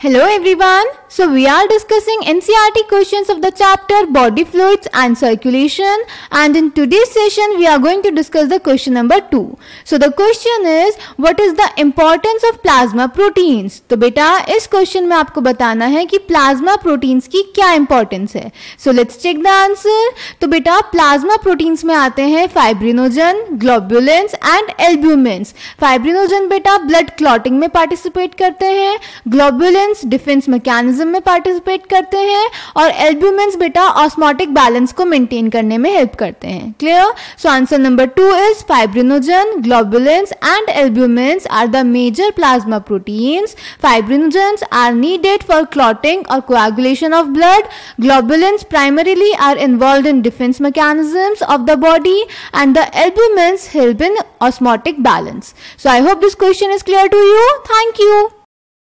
Hello everyone. So we are discussing NCERT questions of the chapter body fluids and circulation and in today's session we are going to discuss the question number 2. So the question is what is the importance of plasma proteins? तो बेटा इस question में आपको बताना है कि plasma proteins की क्या इंपॉर्टेंस है so let's check the answer तो बेटा प्लाज्मा प्रोटीन्स में आते हैं fibrinogen globulins and albumins fibrinogen बेटा ब्लड क्लॉटिंग में पार्टिसिपेट करते हैं ग्लोब्युलेंस एल्ब्यूमेंस डिफेंस मैकेनिज्म में पार्टिसिपेट करते हैं और एल्ब्यूमेंस बेटा ऑस्मोटिक बैलेंस को मेंटेन करने में हेल्प करते हैं clear so answer number two is fibrinogen globulins and albumins are the major plasma proteins fibrinogens are needed for clotting और coagulation of blood globulins primarily are involved in defense mechanisms of the body and the albumins help in osmotic balance. So, I hope this question is clear to you. Thank you.